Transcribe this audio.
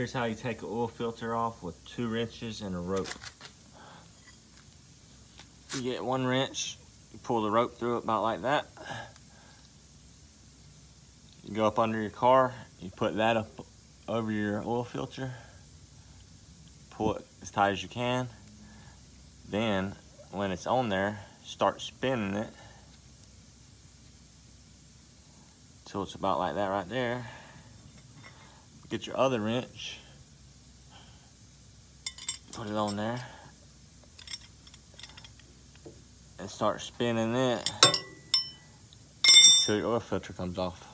Here's how you take an oil filter off with two wrenches and a rope. You get one wrench, you pull the rope through it about like that. You go up under your car, you put that up over your oil filter, pull it as tight as you can. Then, when it's on there, start spinning it till it's about like that right there. Get your other wrench, put it on there, and start spinning it. Until your oil filter comes off.